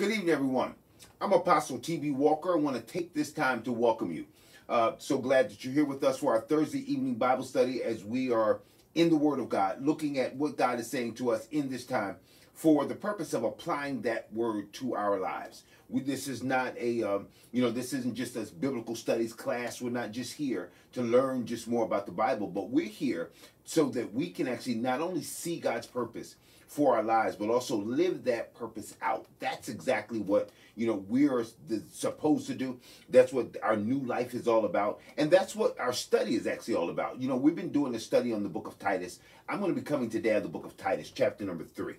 Good evening, everyone. I'm Apostle T.B. Walker. I want to take this time to welcome you. Uh, so glad that you're here with us for our Thursday evening Bible study as we are in the Word of God, looking at what God is saying to us in this time for the purpose of applying that Word to our lives. We, this is not a, um, you know, this isn't just a biblical studies class. We're not just here to learn just more about the Bible, but we're here so that we can actually not only see God's purpose, for our lives, but also live that purpose out. That's exactly what you know we're supposed to do. That's what our new life is all about, and that's what our study is actually all about. You know, we've been doing a study on the book of Titus. I'm going to be coming today at the book of Titus, chapter number three.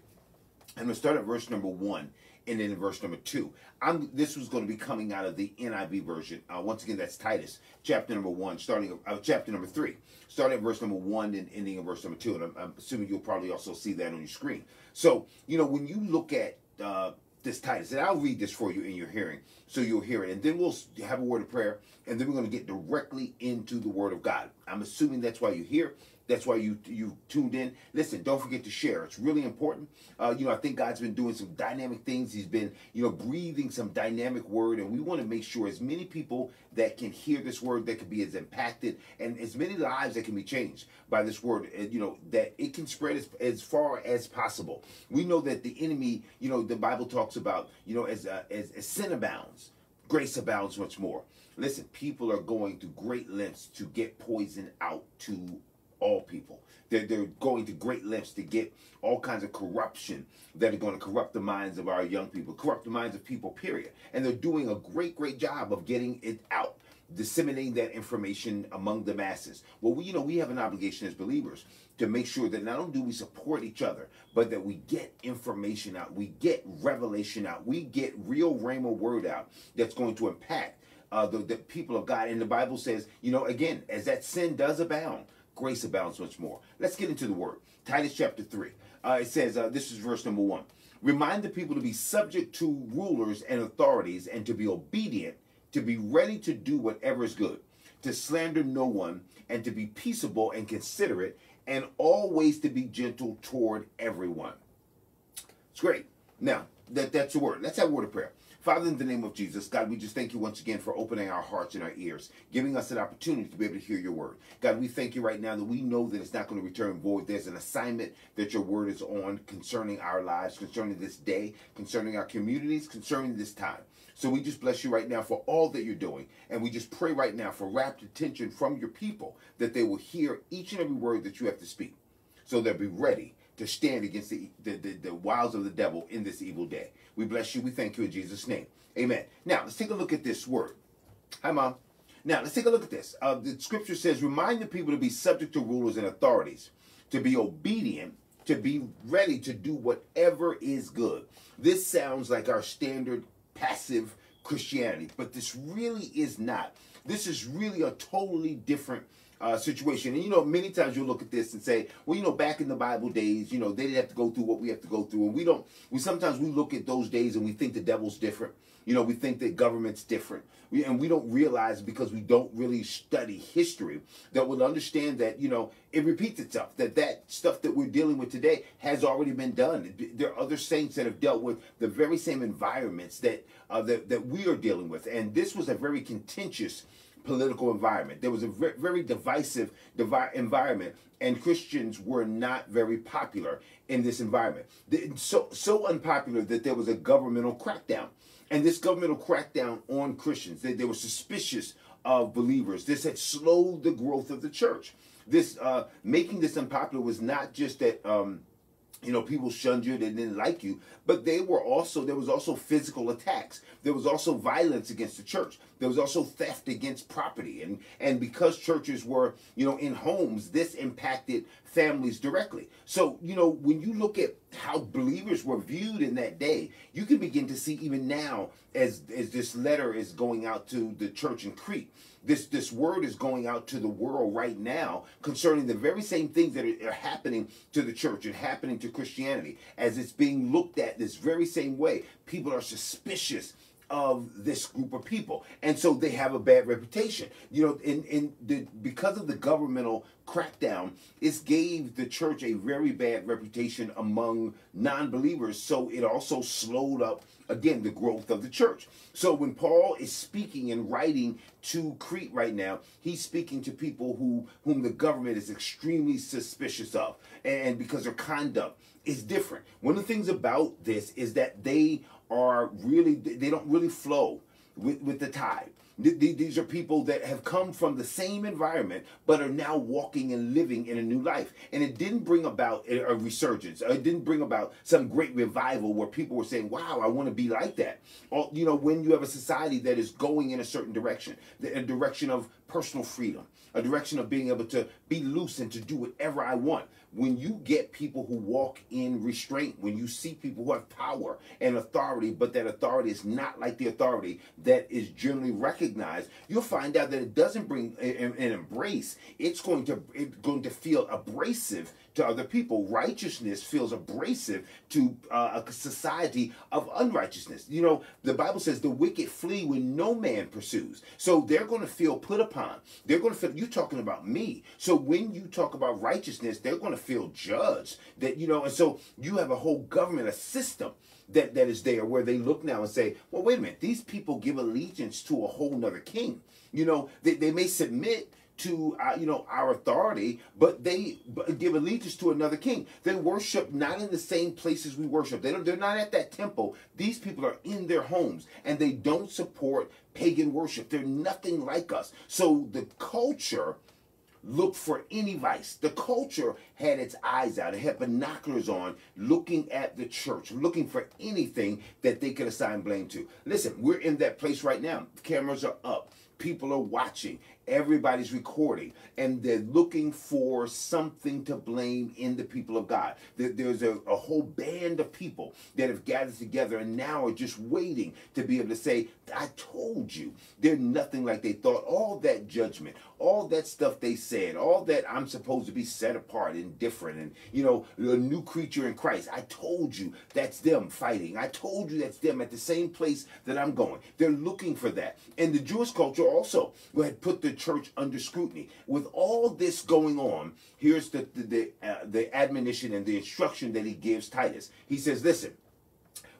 I'm going to start at verse number one and then in verse number two. I'm this was going to be coming out of the NIV version. Uh, once again, that's Titus chapter number one, starting uh, chapter number three, starting at verse number one and ending in verse number two. And I'm, I'm, assuming you'll probably also see that on your screen. So you know when you look at uh, this Titus, and I'll read this for you in your hearing, so you'll hear it, and then we'll have a word of prayer, and then we're going to get directly into the Word of God. I'm assuming that's why you're here. That's why you you tuned in. Listen, don't forget to share. It's really important. Uh, you know, I think God's been doing some dynamic things. He's been, you know, breathing some dynamic word, and we want to make sure as many people that can hear this word that can be as impacted, and as many lives that can be changed by this word. Uh, you know, that it can spread as, as far as possible. We know that the enemy, you know, the Bible talks about, you know, as uh, as, as sin abounds, grace abounds much more. Listen, people are going to great lengths to get poison out to all people. They're, they're going to great lengths to get all kinds of corruption that are going to corrupt the minds of our young people, corrupt the minds of people, period. And they're doing a great, great job of getting it out disseminating that information among the masses. Well, we, you know, we have an obligation as believers to make sure that not only do we support each other, but that we get information out, we get revelation out, we get real Rhema word out that's going to impact uh, the, the people of God. And the Bible says, you know, again, as that sin does abound, grace abounds much more. Let's get into the word. Titus chapter 3. Uh, it says, uh, this is verse number 1. Remind the people to be subject to rulers and authorities and to be obedient, to be ready to do whatever is good, to slander no one, and to be peaceable and considerate, and always to be gentle toward everyone. It's great. Now, that, that's the word. Let's have a word of prayer. Father, in the name of Jesus, God, we just thank you once again for opening our hearts and our ears, giving us an opportunity to be able to hear your word. God, we thank you right now that we know that it's not going to return void. There's an assignment that your word is on concerning our lives, concerning this day, concerning our communities, concerning this time. So we just bless you right now for all that you're doing. And we just pray right now for rapt attention from your people that they will hear each and every word that you have to speak. So they'll be ready to stand against the, the, the, the wiles of the devil in this evil day. We bless you. We thank you in Jesus' name. Amen. Now, let's take a look at this word. Hi, Mom. Now, let's take a look at this. Uh, the scripture says, remind the people to be subject to rulers and authorities, to be obedient, to be ready to do whatever is good. This sounds like our standard passive Christianity, but this really is not. This is really a totally different uh, situation. And you know, many times you'll look at this and say, well, you know, back in the Bible days, you know, they didn't have to go through what we have to go through. And we don't, we sometimes we look at those days and we think the devil's different. You know, we think that government's different. We, and we don't realize because we don't really study history that we'll understand that, you know, it repeats itself. That that stuff that we're dealing with today has already been done. There are other saints that have dealt with the very same environments that, uh, that, that we are dealing with. And this was a very contentious political environment. There was a very, divisive divi- environment, and Christians were not very popular in this environment. So, so unpopular that there was a governmental crackdown. And this governmental crackdown on Christians, they, they were suspicious of believers. This had slowed the growth of the church. This uh, making this unpopular was not just that um, you know, people shunned you, they didn't like you, but they were also, there was also physical attacks. There was also violence against the church. There was also theft against property. And, and because churches were, you know, in homes, this impacted families directly. So, you know, when you look at how believers were viewed in that day, you can begin to see even now as, as this letter is going out to the church in Crete this this word is going out to the world right now concerning the very same things that are, are happening to the church and happening to Christianity as it's being looked at this very same way. People are suspicious of this group of people, and so they have a bad reputation. You know, in in the because of the governmental crackdown, it gave the church a very bad reputation among non-believers. So it also slowed up again the growth of the church. So when Paul is speaking and writing to Crete right now, he's speaking to people who whom the government is extremely suspicious of, and because their conduct is different. One of the things about this is that they are really they don't really flow with, with the tide. These are people that have come from the same environment, but are now walking and living in a new life. And it didn't bring about a resurgence. It didn't bring about some great revival where people were saying, wow, I want to be like that. Or, you know, when you have a society that is going in a certain direction, a direction of personal freedom, a direction of being able to be loose and to do whatever I want. When you get people who walk in restraint, when you see people who have power and authority, but that authority is not like the authority that is generally recognized, you'll find out that it doesn't bring an, embrace. It's going to it's going to feel abrasive to other people. Righteousness feels abrasive to uh, a society of unrighteousness. You know, the Bible says the wicked flee when no man pursues. So they're going to feel put upon. They're going to feel, you're talking about me. So when you talk about righteousness, they're going to feel judged. That, you know, and so you have a whole government, a system that, that is there where they look now and say, well, wait a minute, these people give allegiance to a whole nother king. You know, they, they may submit to uh, you know our authority, but they give allegiance to another king. They worship not in the same places we worship. They don't, they're not at that temple. These people are in their homes, and they don't support pagan worship. They're nothing like us. So the culture looked for any vice. The culture had its eyes out. It had binoculars on, looking at the church, looking for anything that they could assign blame to. Listen, we're in that place right now. Cameras are up. People are watching everybody's recording and they're looking for something to blame in the people of God. There's a, a, whole band of people that have gathered together and now are just waiting to be able to say, I told you. They're nothing like they thought. All that judgment, all that stuff they said, all that I'm supposed to be set apart and different and, you know, a new creature in Christ. I told you that's them fighting. I told you that's them at the same place that I'm going. They're looking for that. And the Jewish culture also had put the church under scrutiny. With all this going on, here's the the the, uh, the admonition and the instruction that he gives Titus. He says, "Listen,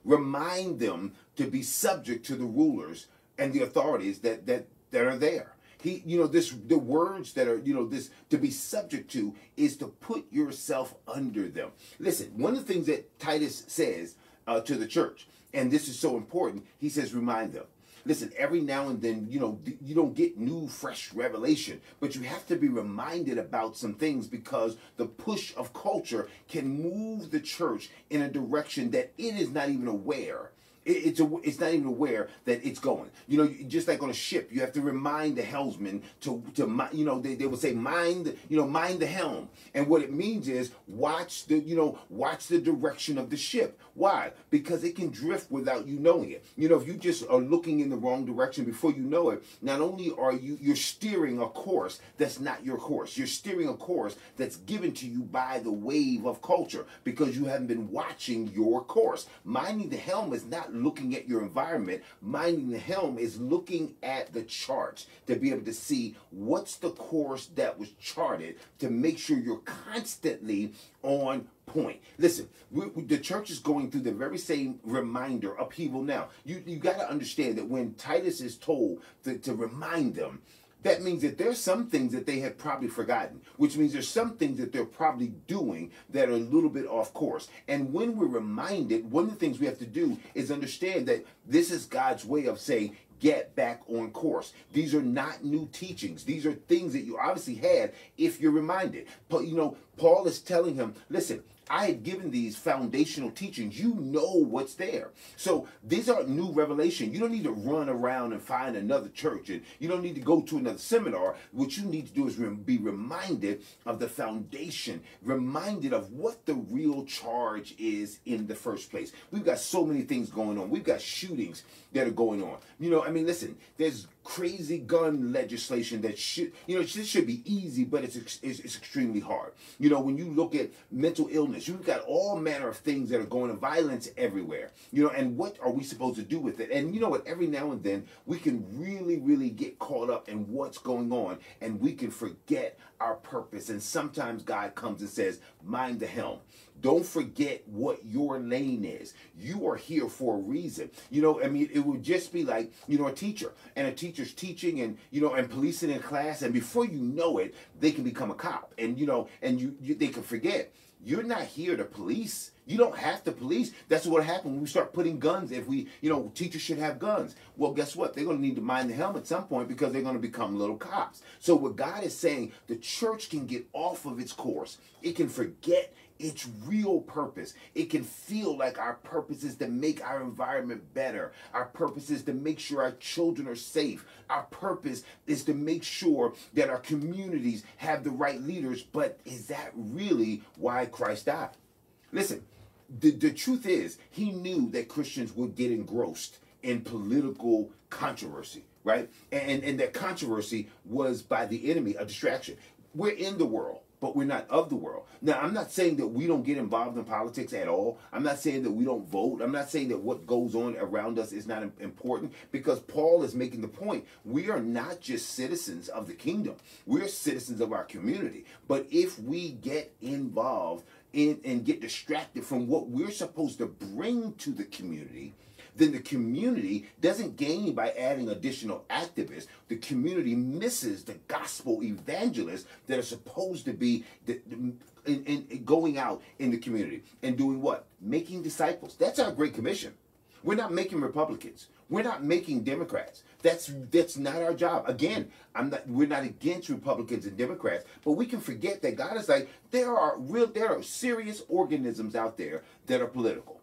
remind them to be subject to the rulers and the authorities that that that are there." He, you know, this the words that are, you know, this to be subject to is to put yourself under them. Listen, one of the things that Titus says uh, to the church, and this is so important, he says, remind them listen, every now and then, you know, you don't get new, fresh revelation, but you have to be reminded about some things because the push of culture can move the church in a direction that it is not even aware it's a, it's not even aware that it's going. You know, just like on a ship, you have to remind the helmsman to to you know they, they would say mind you know mind the helm, and what it means is watch the you know watch the direction of the ship. Why? Because it can drift without you knowing it. You know, if you just are looking in the wrong direction before you know it, not only are you you're steering a course that's not your course, you're steering a course that's given to you by the wave of culture because you haven't been watching your course. Minding the helm is not looking at your environment. Minding the helm is looking at the charts to be able to see what's the course that was charted to make sure you're constantly on point. Listen, we, we, the church is going through the very same reminder upheaval now. You you got to understand that when Titus is told to, to remind them that means that there's some things that they have probably forgotten, which means there's some things that they're probably doing that are a little bit off course. And when we're reminded, one of the things we have to do is understand that this is God's way of saying, get back on course. These are not new teachings. These are things that you obviously had if you're reminded. But you know, Paul is telling him, listen, I had given these foundational teachings. You know what's there. So these aren't new revelation. You don't need to run around and find another church, and you don't need to go to another seminar. What you need to do is be reminded of the foundation, reminded of what the real charge is in the first place. We've got so many things going on. We've got shootings that are going on. You know, I mean, listen, there's crazy gun legislation that should, you know, this should be easy, but it's, it's, it's extremely hard. You know, when you look at mental illness, violence. You've got all manner of things that are going to violence everywhere. You know, and what are we supposed to do with it? And you know what? Every now and then we can really, really get caught up in what's going on and we can forget our purpose. And sometimes God comes and says, mind the helm. Don't forget what your lane is. You are here for a reason. You know, I mean, it would just be like, you know, a teacher and a teacher's teaching and, you know, and policing in class. And before you know it, they can become a cop and, you know, and you, you they can forget you're not here to police. You don't have to police. That's what happened when we start putting guns. If we, you know, teachers should have guns. Well, guess what? They're going to need to mind the helm at some point because they're going to become little cops. So what God is saying, the church can get off of its course. It can forget its real purpose. It can feel like our purpose is to make our environment better. Our purpose is to make sure our children are safe. Our purpose is to make sure that our communities have the right leaders. But is that really why Christ died? Listen, the, the truth is, he knew that Christians would get engrossed in political controversy, right? And, and that controversy was by the enemy a distraction. We're in the world but we're not of the world. Now, I'm not saying that we don't get involved in politics at all. I'm not saying that we don't vote. I'm not saying that what goes on around us is not important because Paul is making the point. We are not just citizens of the kingdom, we're citizens of our community. But if we get involved in, and get distracted from what we're supposed to bring to the community, then the community doesn't gain by adding additional activists. The community misses the gospel evangelists that are supposed to be the, the, in, in, going out in the community and doing what? Making disciples. That's our Great Commission. We're not making Republicans. We're not making Democrats. That's that's not our job. Again, I'm not. We're not against Republicans and Democrats, but we can forget that God is like there are real, there are serious organisms out there that are political.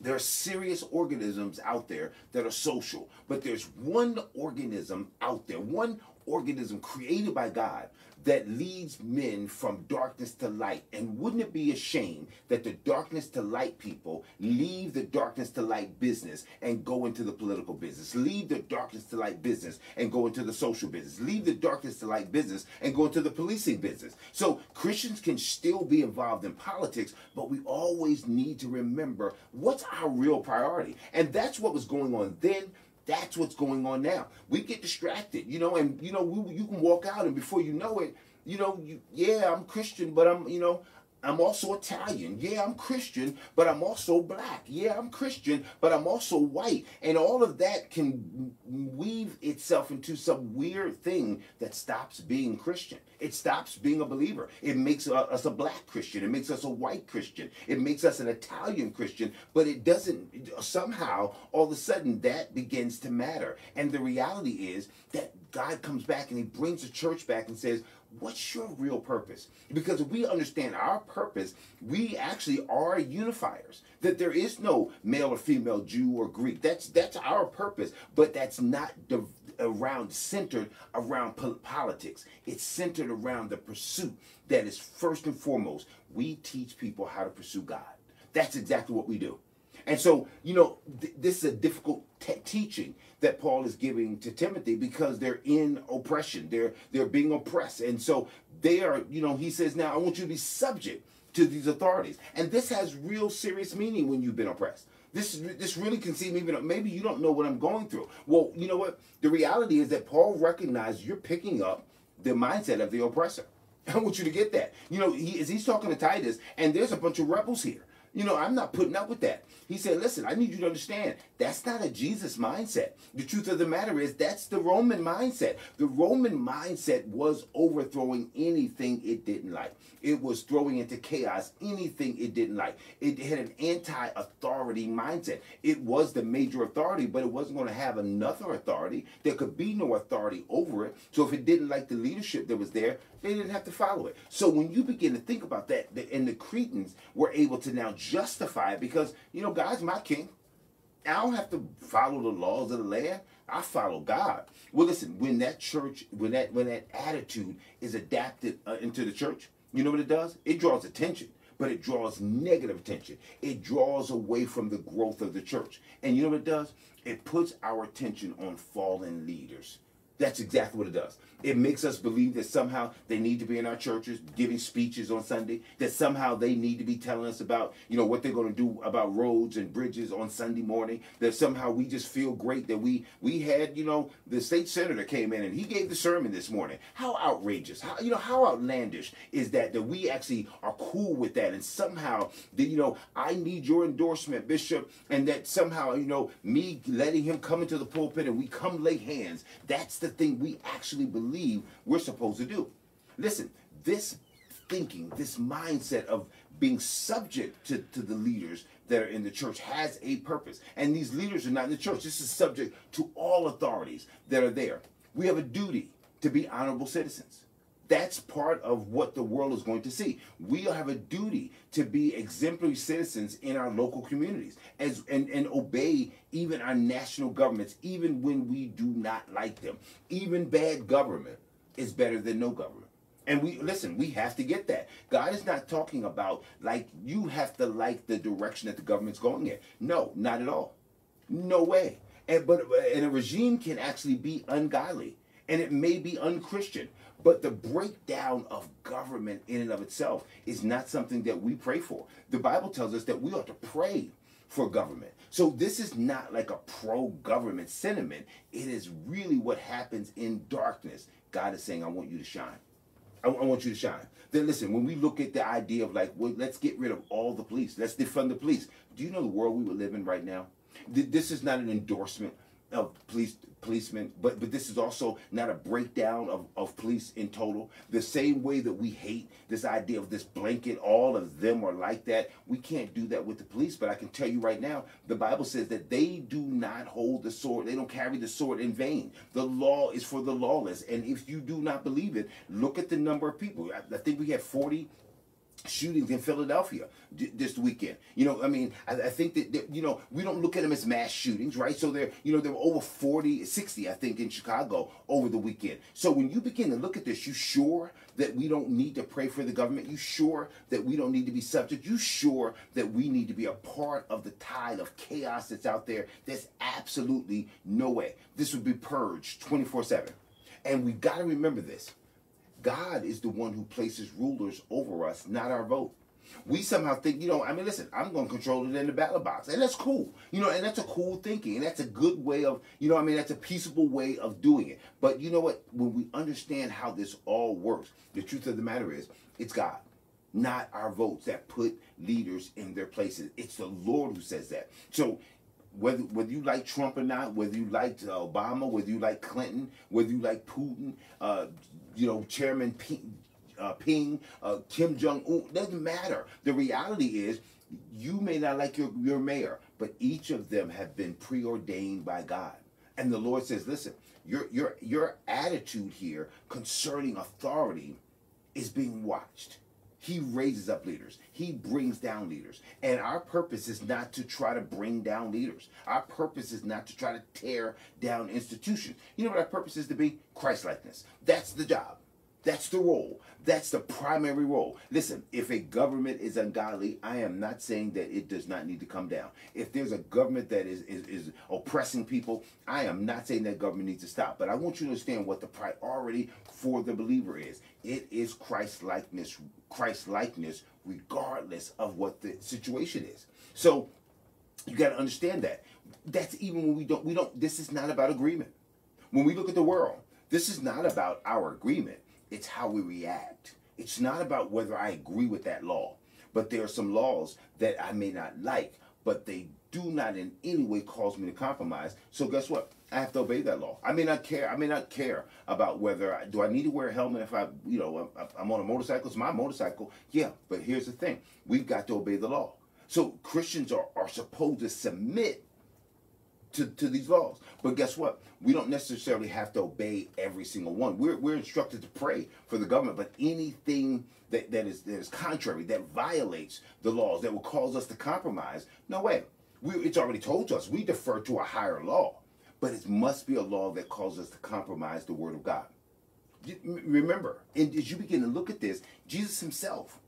There are serious organisms out there that are social, but there's one organism out there, one organism created by God that leads men from darkness to light. And wouldn't it be a shame that the darkness to light people leave the darkness to light business and go into the political business, leave the darkness to light business and go into the social business, leave the darkness to light business and go into the policing business. So Christians can still be involved in politics, but we always need to remember what's our real priority. And that's what was going on then that's what's going on now. We get distracted, you know, and you know, we, you can walk out and before you know it, you know, you, yeah, I'm Christian, but I'm, you know, I'm also Italian. Yeah, I'm Christian, but I'm also black. Yeah, I'm Christian, but I'm also white. And all of that can weave itself into some weird thing that stops being Christian. It stops being a believer. It makes us a black Christian. It makes us a white Christian. It makes us an Italian Christian, but it doesn't, somehow, all of a sudden, that begins to matter. And the reality is that God comes back and he brings the church back and says, what's your real purpose? Because if we understand our purpose, we actually are unifiers. That there is no male or female, Jew or Greek. That's that's our purpose, but that's not around centered around politics. It's centered around the pursuit that is first and foremost. We teach people how to pursue God. That's exactly what we do. And so, you know, th- this is a difficult teaching that Paul is giving to Timothy because they're in oppression. They're they're being oppressed. And so they are, you know, he says, now I want you to be subject to these authorities. And this has real serious meaning when you've been oppressed. This this really can seem even maybe you don't know what I'm going through. Well, you know what? The reality is that Paul recognized you're picking up the mindset of the oppressor. I want you to get that. You know, he, he's talking to Titus, and there's a bunch of rebels here. You know, I'm not putting up with that. He said, listen, I need you to understand that's not a Jesus mindset. The truth of the matter is that's the Roman mindset. The Roman mindset was overthrowing anything it didn't like. It was throwing into chaos anything it didn't like. It had an anti-authority mindset. It was the major authority, but it wasn't going to have another authority. There could be no authority over it. So if it didn't like the leadership that was there, they didn't have to follow it. So when you begin to think about that, and the Cretans were able to now justify it because, you know, God's my king. I don't have to follow the laws of the land. I follow God. Well, listen, when that church, when that when that attitude is adapted uh, into the church, you know what it does? It draws attention, but it draws negative attention. It draws away from the growth of the church. And you know what it does? It puts our attention on fallen leaders. That's exactly what it does. It makes us believe that somehow they need to be in our churches giving speeches on Sunday, that somehow they need to be telling us about, you know, what they're going to do about roads and bridges on Sunday morning, that somehow we just feel great that we we had, you know, the state senator came in and he gave the sermon this morning. How outrageous. How you know, how outlandish is that that we actually are cool with that and somehow that you know, I need your endorsement, bishop, and that somehow, you know, me letting him come into the pulpit and we come lay hands. That's the thing we actually believe believe we're supposed to do. Listen, this thinking, this mindset of being subject to, to the leaders that are in the church has a purpose. And these leaders are not in the church. This is subject to all authorities that are there. We have a duty to be honorable citizens. That's part of what the world is going to see. We have a duty to be exemplary citizens in our local communities as and, and obey even our national governments, even when we do not like them. Even bad government is better than no government. And we listen, we have to get that. God is not talking about like you have to like the direction that the government's going in. No, not at all. No way. And but and a regime can actually be ungodly and it may be unchristian. But the breakdown of government in and of itself is not something that we pray for. The Bible tells us that we ought to pray for government. So this is not like a pro government sentiment. It is really what happens in darkness. God is saying, I want you to shine. I, I, want you to shine. Then listen, when we look at the idea of like, well, let's get rid of all the police, let's defund the police. Do you know the world we would live in right now? This is not an endorsement of police policemen, but but this is also not a breakdown of, of police in total. The same way that we hate this idea of this blanket, all of them are like that. We can't do that with the police, but I can tell you right now, the Bible says that they do not hold the sword, they don't carry the sword in vain. The law is for the lawless. And if you do not believe it, look at the number of people. I, I think we have 40 shootings in Philadelphia this weekend. You know, I mean, I, I think that, that, you know, we don't look at them as mass shootings, right? So there, you know, there were over 40, 60, I think, in Chicago over the weekend. So when you begin to look at this, you sure that we don't need to pray for the government? You sure that we don't need to be subject? You sure that we need to be a part of the tide of chaos that's out there? There's absolutely no way. This would be purged 24 7. And we got to remember this God is the one who places rulers over us, not our vote. We somehow think, you know, I mean, listen, I'm going to control it in the ballot box. And that's cool. You know, and that's a cool thinking. And that's a good way of, you know, I mean, that's a peaceable way of doing it. But you know what? When we understand how this all works, the truth of the matter is, it's God, not our votes that put leaders in their places. It's the Lord who says that. So whether whether you like Trump or not, whether you like uh, Obama, whether you like Clinton, whether you like Putin, uh, you know, Chairman Ping, uh, Ping uh, Kim Jong Un, doesn't matter. The reality is, you may not like your your mayor, but each of them have been preordained by God, and the Lord says, listen, your your your attitude here concerning authority is being watched. He raises up leaders. He brings down leaders. And our purpose is not to try to bring down leaders. Our purpose is not to try to tear down institutions. You know what our purpose is to be? Christ-likeness. That's the job. That's the role. That's the primary role. Listen, if a government is ungodly, I am not saying that it does not need to come down. If there's a government that is, is, is oppressing people, I am not saying that government needs to stop. But I want you to understand what the priority for the believer is. It is Christ likeness, Christ likeness, regardless of what the situation is. So you got to understand that. That's even when we don't we don't this is not about agreement. When we look at the world, this is not about our agreement it's how we react. It's not about whether I agree with that law, but there are some laws that I may not like, but they do not in any way cause me to compromise. So guess what? I have to obey that law. I may not care. I may not care about whether I, do I need to wear a helmet if I, you know, I'm on a motorcycle. It's my motorcycle. Yeah, but here's the thing: we've got to obey the law. So Christians are, are supposed to submit to, to these laws. But guess what? We don't necessarily have to obey every single one. We're, we're instructed to pray for the government, but anything that, that, is, that is contrary, that violates the laws, that will cause us to compromise, no way. We, it's already told to us we defer to a higher law, but it must be a law that causes us to compromise the word of God. Remember, and as you begin to look at this, Jesus himself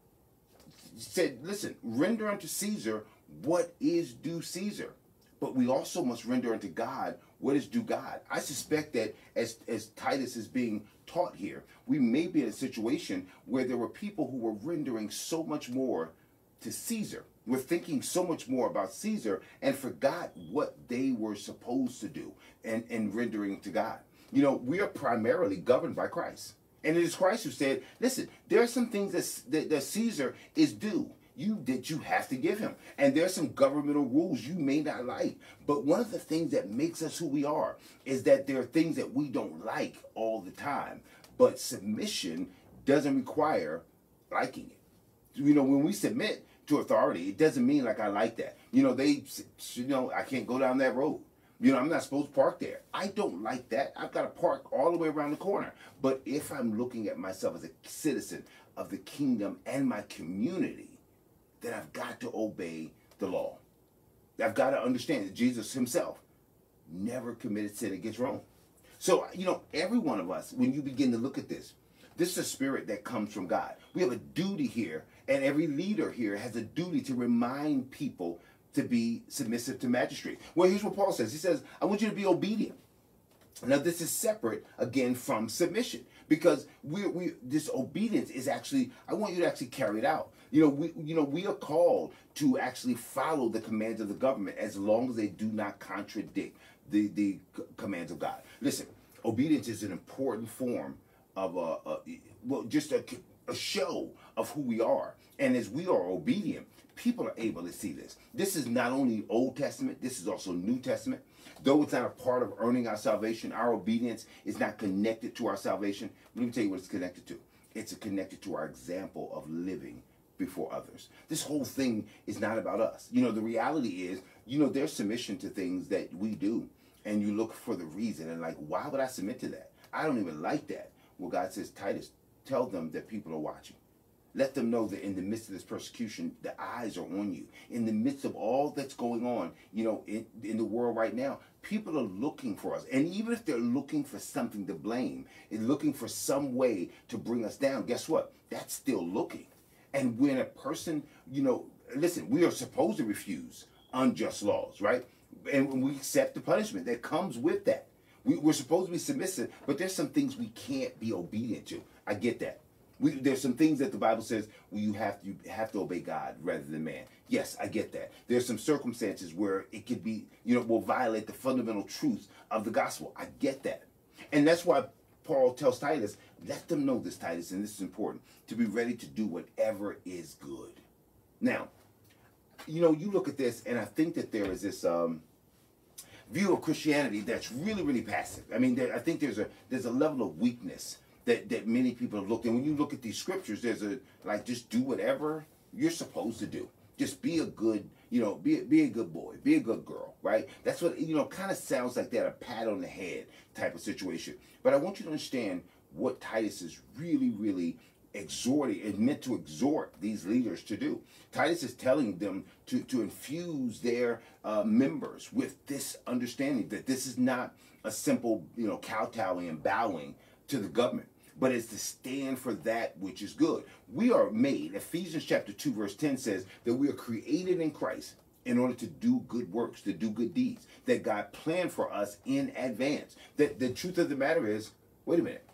said, listen, render unto Caesar what is due Caesar but we also must render unto God what is due God. I suspect that as as Titus is being taught here, we may be in a situation where there were people who were rendering so much more to Caesar. We're thinking so much more about Caesar and forgot what they were supposed to do and, and rendering to God. You know, we are primarily governed by Christ. And it is Christ who said, listen, there are some things that, that, that Caesar is due you that you have to give him. And there's some governmental rules you may not like. But one of the things that makes us who we are is that there are things that we don't like all the time. But submission doesn't require liking it. You know, when we submit to authority, it doesn't mean like I like that. You know, they, you know, I can't go down that road. You know, I'm not supposed to park there. I don't like that. I've got to park all the way around the corner. But if I'm looking at myself as a citizen of the kingdom and my community, then I've got to obey the law. I've got to understand that Jesus himself never committed sin against Rome. So, you know, every one of us, when you begin to look at this, this is a spirit that comes from God. We have a duty here, and every leader here has a duty to remind people to be submissive to magistrates. Well, here's what Paul says. He says, I want you to be obedient. Now, this is separate again from submission because we we this obedience is actually I want you to actually carry it out. You know, we you know we are called to actually follow the commands of the government as long as they do not contradict the the commands of God. Listen, obedience is an important form of a, a well, just a, a show of who we are, and as we are obedient, people are able to see this. This is not only Old Testament, this is also New Testament. Though it's not a part of earning our salvation, our obedience is not connected to our salvation. Let me tell you what it's connected to. It's connected to our example of living before others. This whole thing is not about us. You know, the reality is, you know, there's submission to things that we do, and you look for the reason, and like, why would I submit to that? I don't even like that. Well, God says, Titus, tell them that people are watching. Let them know that in the midst of this persecution, the eyes are on you. In the midst of all that's going on, you know, in, in the world right now, people are looking for us. And even if they're looking for something to blame and looking for some way to bring us down, guess what? That's still looking. And when a person, you know, listen, we are supposed to refuse unjust laws, right? And we accept the punishment that comes with that. We, we're supposed to be submissive, but there's some things we can't be obedient to. I get that. We, there's some things that the Bible says well, you have to you have to obey God rather than man. Yes, I get that. There's some circumstances where it could be, you know, will violate the fundamental truths of the gospel. I get that. And that's why Paul tells Titus, let them know this, Titus, and this is important, to be ready to do whatever is good. Now, you know, you look at this, and I think that there is this um, view of Christianity that's really, really passive. I mean, there, I think there's a there's a level of weakness that, that many people have looked. And when you look at these scriptures, there's a like just do whatever you're supposed to do. Just be a good, you know, be be a good boy, be a good girl, right? That's what you know. Kind of sounds like that, a pat on the head type of situation. But I want you to understand what Titus is really, really exhorting and meant to exhort these leaders to do. Titus is telling them to, to infuse their uh, members with this understanding that this is not a simple, you know, kowtowing and bowing to the government, but it's to stand for that which is good. We are made, Ephesians chapter 2, verse 10 says that we are created in Christ in order to do good works, to do good deeds, that God planned for us in advance. That the truth of the matter is, wait a minute,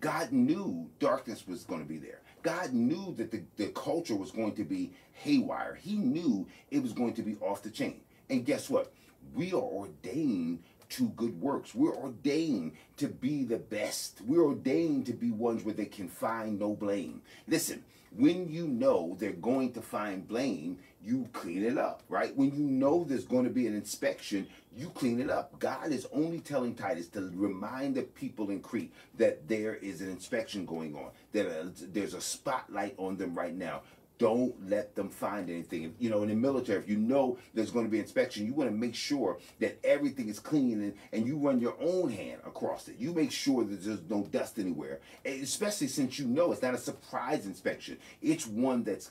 God knew darkness was going to be there. God knew that the, the culture was going to be haywire. He knew it was going to be off the chain. And guess what? We are ordained to good works. We're ordained to be the best. We're ordained to be ones where they can find no blame. Listen, when you know they're going to find blame, you clean it up, right? When you know there's going to be an inspection, you clean it up. God is only telling Titus to remind the people in Crete that there is an inspection going on, that uh, there's a spotlight on them right now. Don't let them find anything. You know, in the military, if you know there's going to be inspection, you want to make sure that everything is clean and, and you run your own hand across it. You make sure that there's no dust anywhere, especially since you know it's not a surprise inspection. It's one that's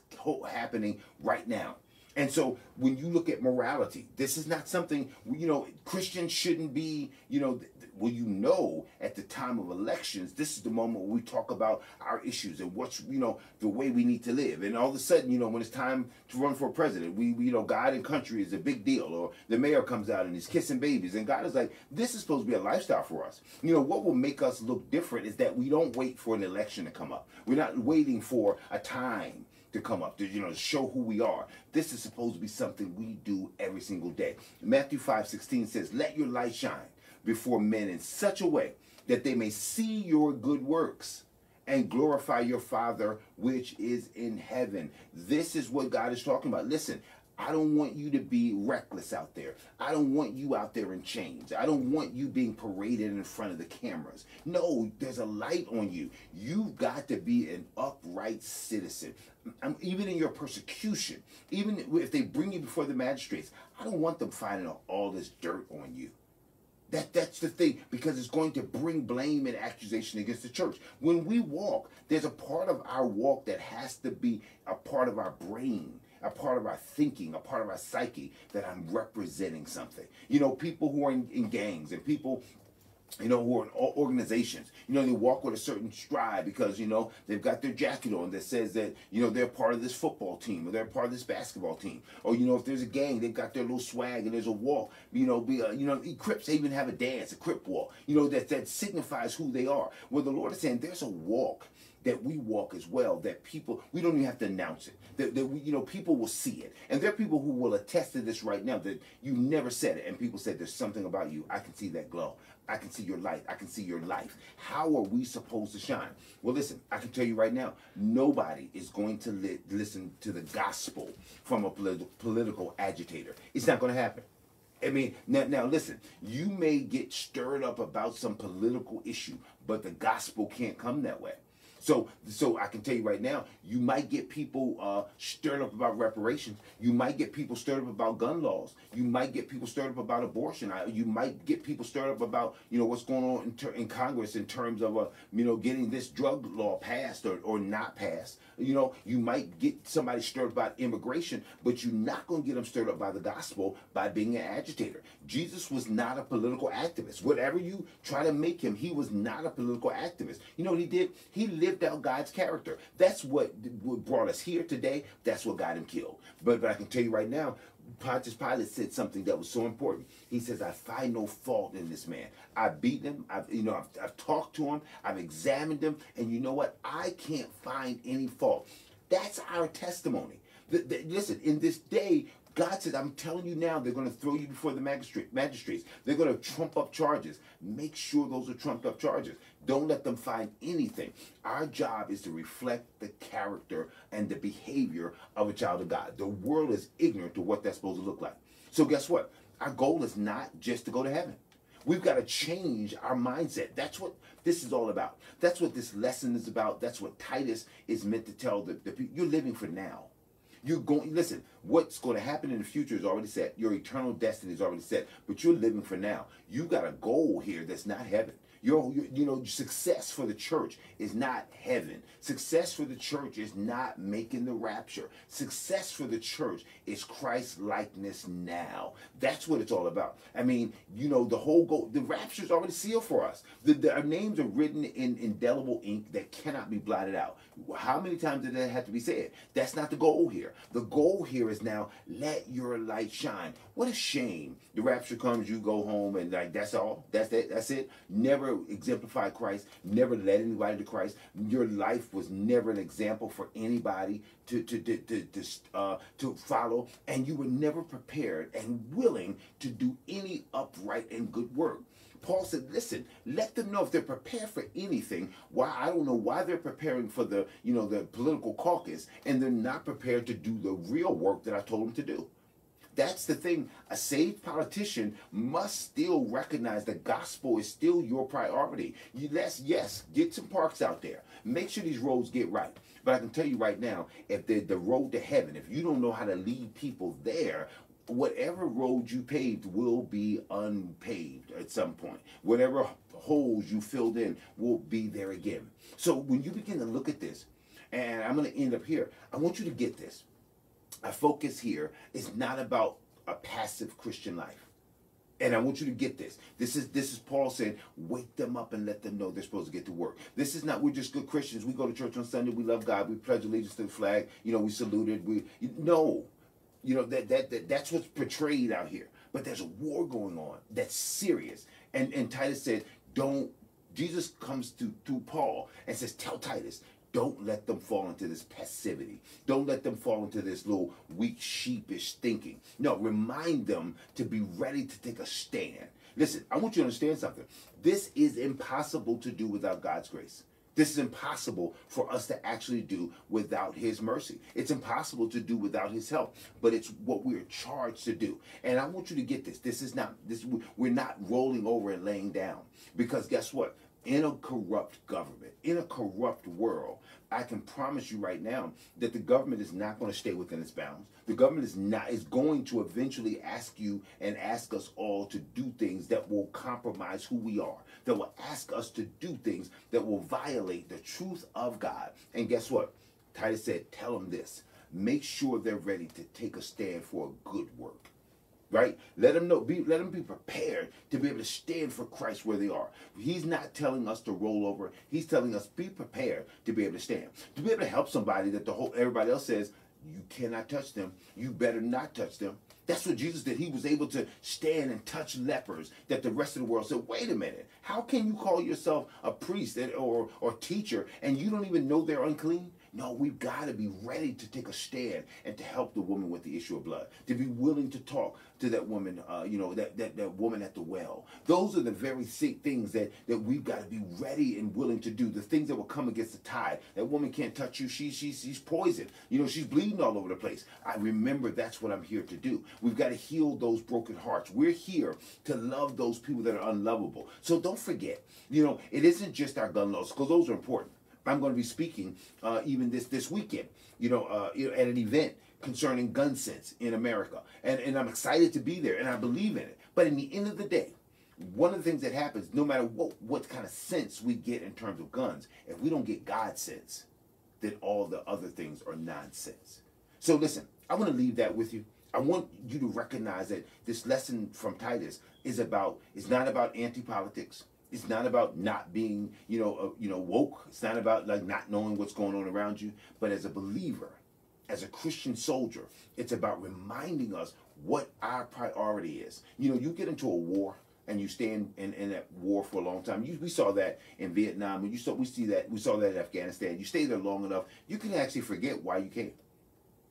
happening right now. And so when you look at morality, this is not something, you know, Christians shouldn't be, you know, well, you know, at the time of elections, this is the moment we talk about our issues and what's, you know, the way we need to live. And all of a sudden, you know, when it's time to run for president, we, we you know, God and country is a big deal. Or the mayor comes out and he's kissing babies. And God is like, this is supposed to be a lifestyle for us. You know, what will make us look different is that we don't wait for an election to come up. We're not waiting for a time to come up to you know show who we are this is supposed to be something we do every single day matthew 5 16 says let your light shine before men in such a way that they may see your good works and glorify your Father which is in heaven. This is what God is talking about. Listen, I don't want you to be reckless out there. I don't want you out there in chains. I don't want you being paraded in front of the cameras. No, there's a light on you. You've got to be an upright citizen. I'm, even in your persecution, even if they bring you before the magistrates, I don't want them finding all this dirt on you. That that's the thing because it's going to bring blame and accusation against the church. When we walk, there's a part of our walk that has to be a part of our brain, a part of our thinking, a part of our psyche that I'm representing something. You know, people who are in, in gangs and people you know, who are in organizations. You know, they walk with a certain stride because, you know, they've got their jacket on that says that, you know, they're part of this football team or they're part of this basketball team. Or, you know, if there's a gang, they've got their little swag and there's a walk, you know, be a, you know, Crips, they even have a dance, a Crip walk, you know, that, that signifies who they are. Well, the Lord is saying there's a walk that we walk as well that people we don't even have to announce it that, that we, you know people will see it and there are people who will attest to this right now that you never said it and people said there's something about you i can see that glow I can see your light. I can see your life. How are we supposed to shine? Well, listen, I can tell you right now, nobody is going to li- listen to the gospel from a polit- political agitator. It's not going to happen. I mean, now, now listen, you may get stirred up about some political issue, but the gospel can't come that way. So, so I can tell you right now, you might get people uh, stirred up about reparations. You might get people stirred up about gun laws. You might get people stirred up about abortion. You might get people stirred up about you know what's going on in, ter- in Congress in terms of uh, you know getting this drug law passed or, or not passed. You know, you might get somebody stirred up about immigration, but you're not going to get them stirred up by the gospel by being an agitator. Jesus was not a political activist. Whatever you try to make him, he was not a political activist. You know what he did? He lived out God's character. That's what brought us here today. That's what got him killed. But, but I can tell you right now, Pontius Pilate said something that was so important. He says, "I find no fault in this man. I beat him. I've you know I've, I've talked to him. I've examined him, and you know what? I can't find any fault." That's our testimony. The, the, listen, in this day, God said, I'm telling you now, they're going to throw you before the magistrate, magistrates. They're going to trump up charges. Make sure those are trumped up charges. Don't let them find anything. Our job is to reflect the character and the behavior of a child of God. The world is ignorant to what that's supposed to look like. So guess what? Our goal is not just to go to heaven. We've got to change our mindset. That's what this is all about. That's what this lesson is about. That's what Titus is meant to tell the, the people. You're living for now. You're going, listen, what's going to happen in the future is already set. Your eternal destiny is already set, but you're living for now. You've got a goal here that's not heaven. Your, your, you know, success for the church is not heaven. Success for the church is not making the rapture. Success for the church is Christ likeness now. That's what it's all about. I mean, you know, the whole goal, the rapture is already sealed for us. The, the, our names are written in indelible ink that cannot be blotted out. How many times did that have to be said? That's not the goal here. The goal here is now let your light shine. What a shame. The rapture comes, you go home, and like that's all. That's it. That's it. Never exemplify Christ. Never led anybody to Christ. Your life was never an example for anybody to to to to to, uh, to follow, and you were never prepared and willing to do any upright and good work. Paul said, listen, let them know if they're prepared for anything. Why I don't know why they're preparing for the, you know, the political caucus and they're not prepared to do the real work that I told them to do. That's the thing. A saved politician must still recognize the gospel is still your priority. You yes, get some parks out there. Make sure these roads get right. But I can tell you right now, if the road to heaven, if you don't know how to lead people there, whatever road you paved will be unpaved at some point. Whatever holes you filled in will be there again. So when you begin to look at this, and I'm going to end up here, I want you to get this. our focus here is not about a passive Christian life. And I want you to get this. This is this is Paul saying, wake them up and let them know they're supposed to get to work. This is not we're just good Christians. We go to church on Sunday. We love God. We pledge allegiance to the flag. You know, we saluted. We no, you know that that, that that's what's portrayed out here. But there's a war going on that's serious. And and Titus said, don't. Jesus comes to through Paul and says, tell Titus, don't let them fall into this passivity. Don't let them fall into this little weak, sheepish thinking. No, remind them to be ready to take a stand. Listen, I want you to understand something. This is impossible to do without God's grace. This is impossible for us to actually do without His mercy. It's impossible to do without His help, but it's what we're charged to do. And I want you to get this. This is not this. We're not rolling over and laying down because guess what? In a corrupt government, in a corrupt world, I can promise you right now that the government is not going to stay within its bounds. The government is not is going to eventually ask you and ask us all to do things that will compromise who we are. That will ask us to do things that will violate the truth of God. And guess what? Titus said, tell them this. Make sure they're ready to take a stand for a good work right? Let them know, be, let them be prepared to be able to stand for Christ where they are. He's not telling us to roll over. He's telling us be prepared to be able to stand, to be able to help somebody that the whole everybody else says you cannot touch them. You better not touch them. That's what Jesus did. He was able to stand and touch lepers that the rest of the world said, wait a minute, how can you call yourself a priest or, or teacher and you don't even know they're unclean? No, we've got to be ready to take a stand and to help the woman with the issue of blood, to be willing to talk to that woman, uh, you know, that, that, that woman at the well. Those are the very things that, that we've got to be ready and willing to do. The things that will come against the tide. That woman can't touch you. She, she, she's poisoned. You know, she's bleeding all over the place. I remember that's what I'm here to do. We've got to heal those broken hearts. We're here to love those people that are unlovable. So don't forget, you know, it isn't just our gun laws, because those are important. I'm going to be speaking uh, even this this weekend, you know, uh, at an event concerning gun sense in America, and and I'm excited to be there, and I believe in it. But in the end of the day, one of the things that happens, no matter what what kind of sense we get in terms of guns, if we don't get God sense, then all the other things are nonsense. So listen, I want to leave that with you. I want you to recognize that this lesson from Titus is about is not about anti-politics. It's not about not being, you know, uh, you know, woke. It's not about like not knowing what's going on around you. But as a believer, as a Christian soldier, it's about reminding us what our priority is. You know, you get into a war and you stand in, in that war for a long time. You, we saw that in Vietnam. You saw we see that we saw that in Afghanistan. You stay there long enough, you can actually forget why you came.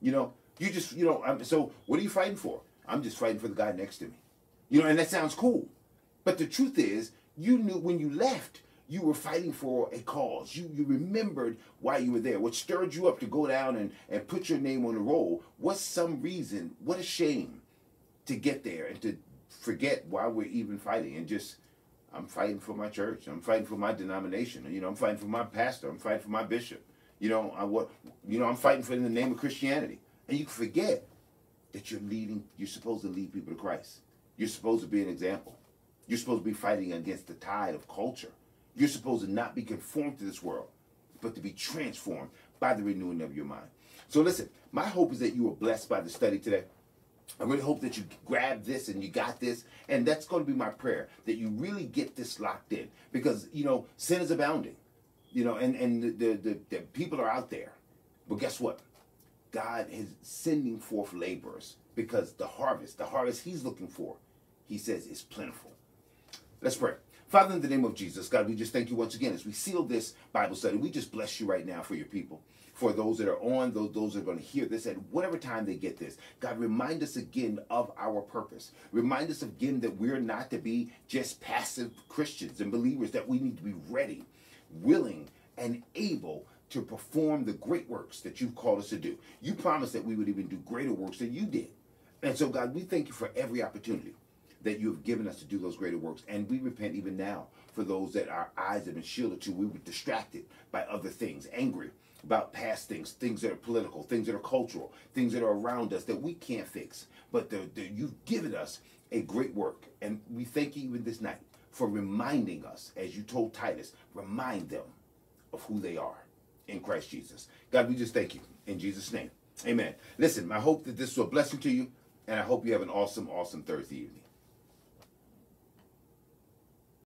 You know, you just you know. I'm, so what are you fighting for? I'm just fighting for the guy next to me. You know, and that sounds cool, but the truth is you knew when you left, you were fighting for a cause. You you remembered why you were there. What stirred you up to go down and, and put your name on the roll was some reason. What a shame to get there and to forget why we're even fighting and just I'm fighting for my church. I'm fighting for my denomination. You know, I'm fighting for my pastor. I'm fighting for my bishop. You know, I what you know, I'm fighting for in the name of Christianity. And you forget that you're leading you're supposed to lead people to Christ. You're supposed to be an example. You're supposed to be fighting against the tide of culture. You're supposed to not be conformed to this world, but to be transformed by the renewing of your mind. So listen, my hope is that you were blessed by the study today. I really hope that you grab this and you got this. And that's going to be my prayer that you really get this locked in because, you know, sin is abounding, you know, and, and the, the, the, the people are out there. But guess what? God is sending forth laborers because the harvest, the harvest he's looking for, he says is plentiful. Let's pray. Father, in the name of Jesus, God, we just thank you once again as we seal this Bible study. We just bless you right now for your people, for those that are on, those, those that are going to hear this at whatever time they get this. God, remind us again of our purpose. Remind us again that we're not to be just passive Christians and believers, that we need to be ready, willing, and able to perform the great works that you've called us to do. You promised that we would even do greater works than you did. And so, God, we thank you for every opportunity that you have given us to do those greater works. And we repent even now for those that our eyes have been shielded to. We were distracted by other things, angry about past things, things that are political, things that are cultural, things that are around us that we can't fix. But the, the, you've given us a great work. And we thank you even this night for reminding us, as you told Titus, remind them of who they are in Christ Jesus. God, we just thank you. In Jesus' name, Amen. Listen, I hope that this was a blessing to you, and I hope you have an awesome, awesome Thursday evening.